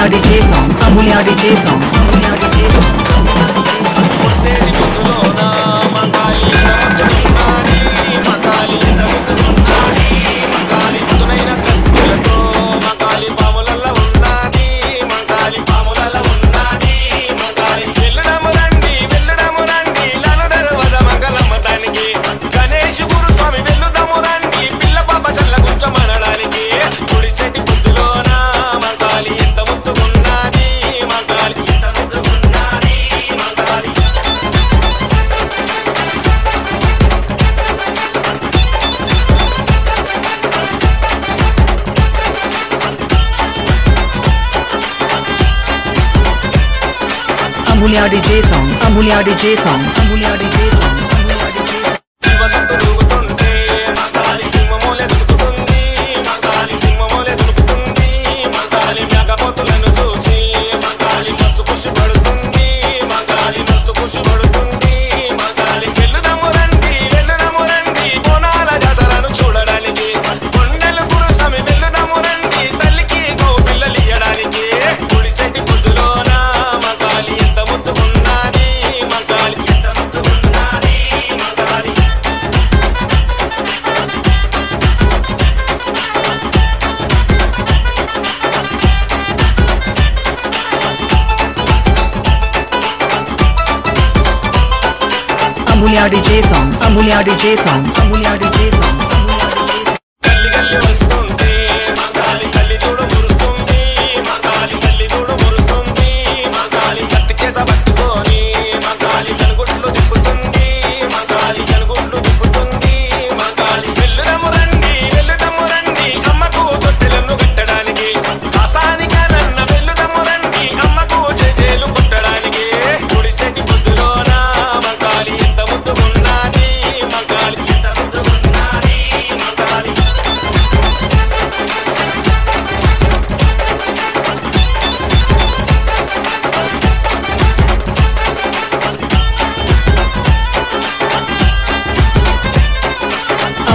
Amulya DJ songs Amulya DJ songs Amulya DJ Sambulia DJ song, Sambulia DJ song, Sambulia DJ song. Amulya DJ songs Amulya DJ songs Amulya DJ songs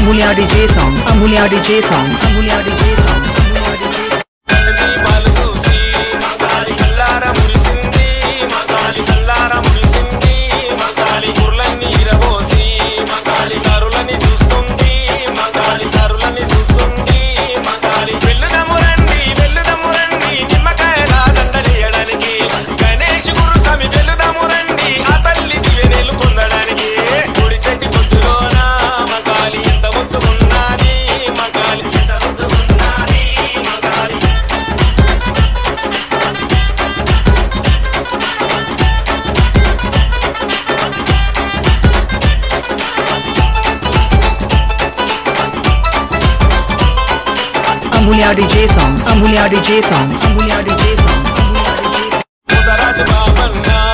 Ambulia DJ songs. Ambulia DJ songs. Ambulia DJ songs. Amulya DJ songs, Amulya DJ songs, Amulya DJ songs, Amulya DJ songs.